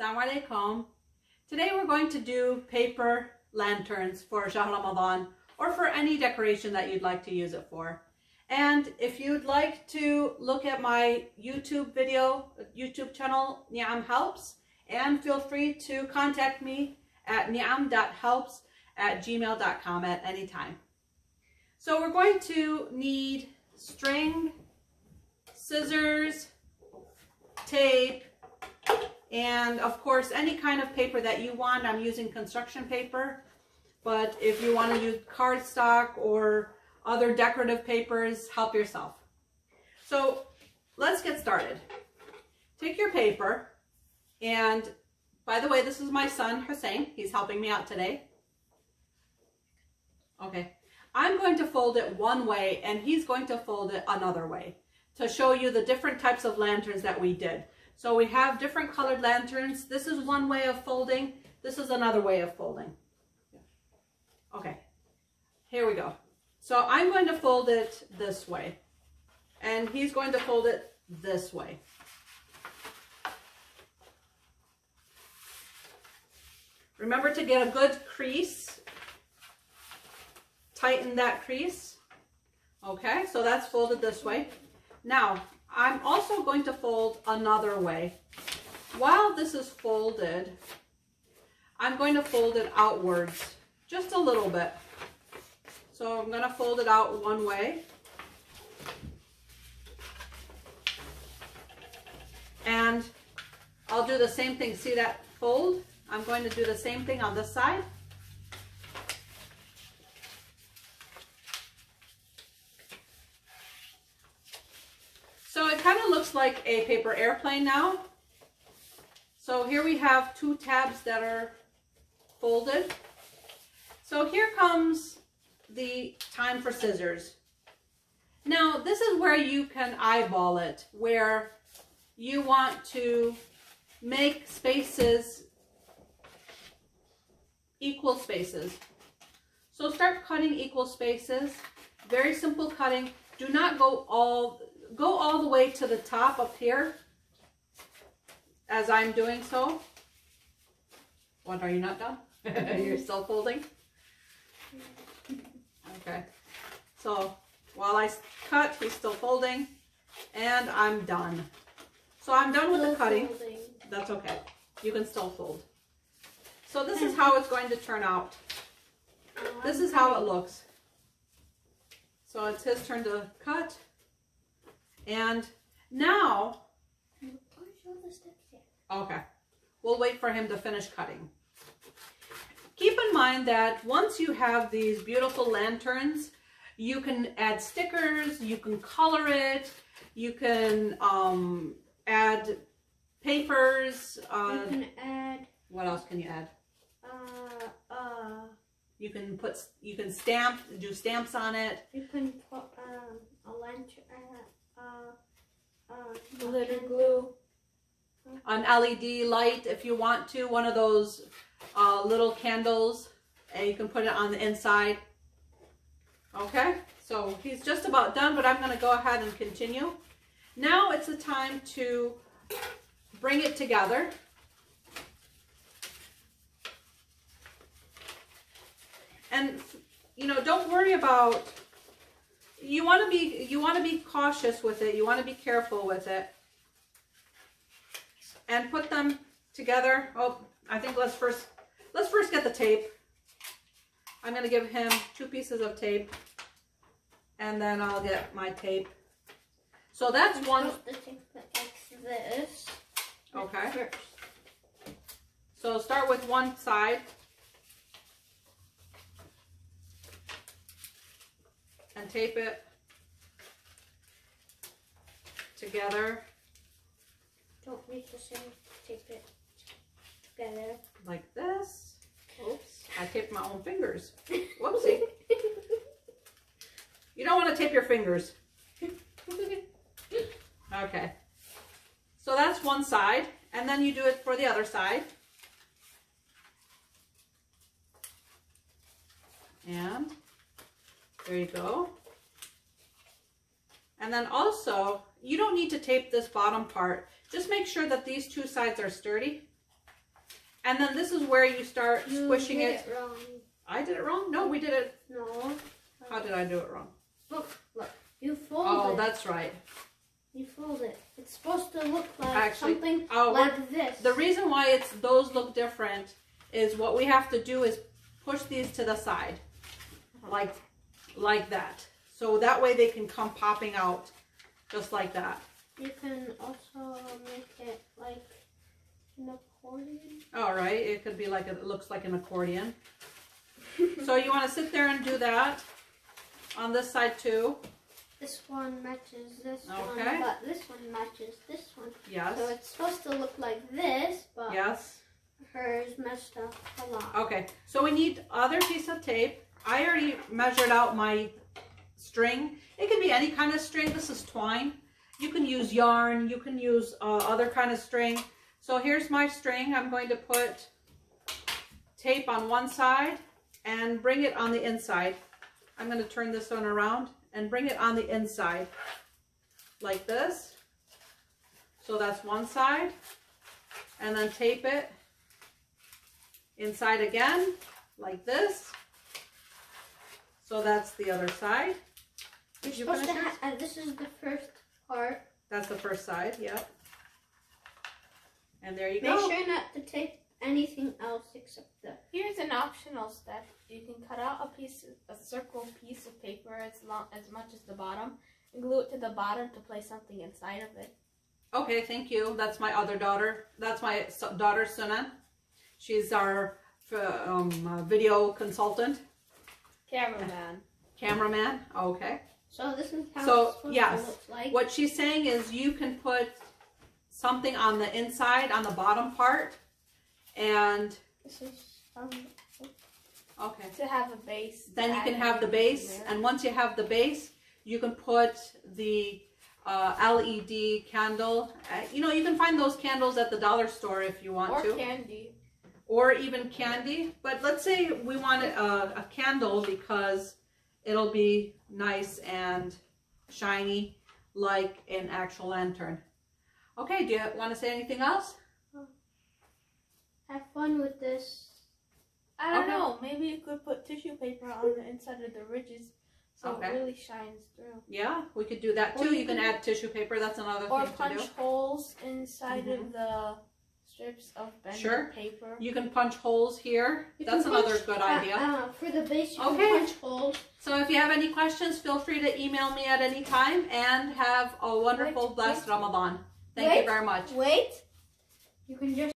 Assalamu. Today we're going to do paper lanterns for Shahr Ramadan or for any decoration that you'd like to use it for. And if you'd like to look at my YouTube video, YouTube channel, Neam Helps, and feel free to contact me at neam.helps at gmail.com at any time. So we're going to need string, scissors, tape, and of course any kind of paper that you want. I'm using construction paper, but if you want to use cardstock or other decorative papers, help yourself. So let's get started. Take your paper and by the way, this is my son, Hussein. He's helping me out today. Okay. I'm going to fold it one way and he's going to fold it another way to show you the different types of lanterns that we did. So we have different colored lanterns. This is one way of folding. This is another way of folding. Okay, here we go. So I'm going to fold it this way and he's going to fold it this way. Remember to get a good crease. Tighten that crease. Okay, so that's folded this way. Now, I'm also going to fold another way. While this is folded, I'm going to fold it outwards just a little bit. So I'm going to fold it out one way. And I'll do the same thing. See that fold? I'm going to do the same thing on this side. So it kind of looks like a paper airplane now. So here we have two tabs that are folded. So here comes the time for scissors. Now this is where you can eyeball it, where you want to make spaces equal spaces. So start cutting equal spaces. Very simple cutting. Do not go all, go all the way to the top up here as I'm doing so. What, are you not done? You're still folding? Okay. So while I cut, he's still folding and I'm done. So I'm done with the cutting. That's okay. You can still fold. So this is how it's going to turn out. This is how it looks. So it's his turn to cut. And now, okay, we'll wait for him to finish cutting. Keep in mind that once you have these beautiful lanterns, you can add stickers, you can color it, you can um, add papers. Uh, you can add. What else can you add? Uh, uh, you can put, you can stamp, do stamps on it. You can put um, a lantern, uh, uh, uh, glitter glue. An LED light if you want to, one of those uh, little candles, and you can put it on the inside. Okay, so he's just about done, but I'm going to go ahead and continue. Now it's the time to bring it together. And, you know, don't worry about, you want to be, you want to be cautious with it. You want to be careful with it. And put them together. Oh, I think let's first, let's first get the tape. I'm going to give him two pieces of tape. And then I'll get my tape. So that's one. The tape like this. Okay. First. So start with one side. and tape it together. Don't make the same, tape it together. Like this. Oops, I taped my own fingers. Whoopsie. you don't want to tape your fingers. Okay. So that's one side, and then you do it for the other side. And there you go. And then also, you don't need to tape this bottom part. Just make sure that these two sides are sturdy. And then this is where you start You squishing did it. it wrong. I did it wrong? No, we did it. No. How did I do it wrong? Look, look. You fold Oh, it. Oh, that's right. You fold it. It's supposed to look like Actually, something Oh, like this. the reason why it's those look different is what we have to do is push these to the side, like like that. So that way they can come popping out, just like that. You can also make it like an accordion. All right, it could be like a, it looks like an accordion. so you want to sit there and do that on this side too. This one matches this Okay. one, but this one matches this one. Yes. So it's supposed to look like this, but Yes. hers messed up a lot. Okay, so we need other piece of tape. I already measured out my string. It can be any kind of string. This is twine. You can use yarn. You can use uh, other kind of string. So here's my string. I'm going to put tape on one side and bring it on the inside. I'm going to turn this one around and bring it on the inside like this. So that's one side. And then tape it inside again like this. So that's the other side. You're you supposed to uh, this is the first part. That's the first side, yep. And there you Make go. Make sure not to take anything else except the. Here's an optional step. You can cut out a piece, a circle piece of paper as long as much as the bottom, and glue it to the bottom to place something inside of it. Okay, thank you. That's my other daughter. That's my daughter, Suna. She's our um, uh, video consultant, Cameraman. cameraman. Okay. So this is how So, yes. to look like. What she's saying is you can put something on the inside, on the bottom part, and This is um, okay. To have a base. Then you can have the base, and once you have the base, you can put the uh, LED candle. Uh, you know, you can find those candles at the dollar store if you want or to, candy. or even candy. But let's say we want a, a candle because it'll be nice and shiny like an actual lantern. Okay, do you want to say anything else? have fun with this. I don't Okay. know. Maybe you could put tissue paper on the inside of the ridges so Okay. it really shines through. Yeah, we could do that too. you You can add tissue paper. That's another Or thing to punch holes inside of mm-hmm. the strips of Sure. paper. You can punch holes here. You That's another punch- good uh, idea. Uh, for the base, you Okay. can punch holes. So if you have any questions, feel free to email me at any time and have a wonderful, Wait, blessed wait. Ramadan. Thank you very much. Wait. You can just